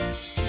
Bye.